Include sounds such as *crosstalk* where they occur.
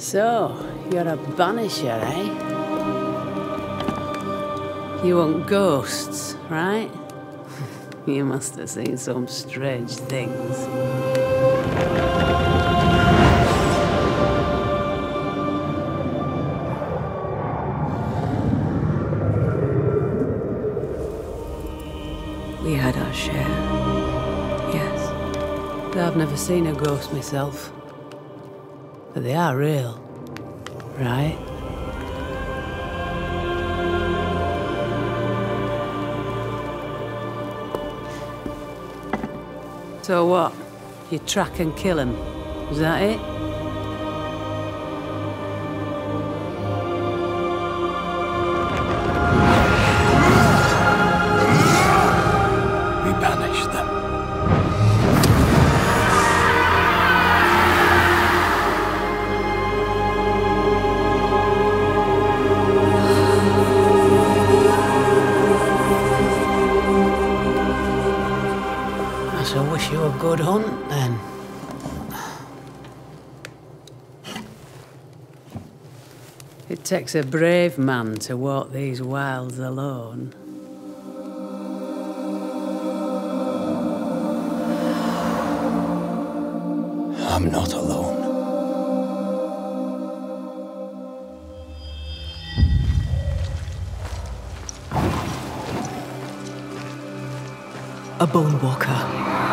So, you're a banisher, eh? You want ghosts, right? *laughs* you must have seen some strange things. We had our share. Yes. But I've never seen a ghost myself. But they are real, right? So what? You track and kill him? Is that it? I wish you a good hunt, then. It takes a brave man to walk these wilds alone. I'm not alone. A bone walker.